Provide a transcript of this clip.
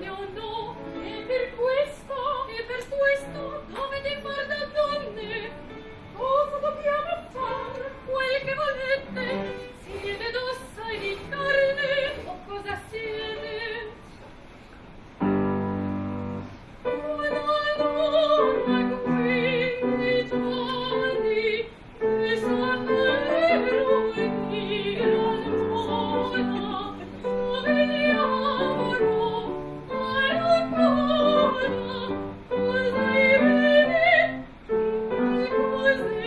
No, no. was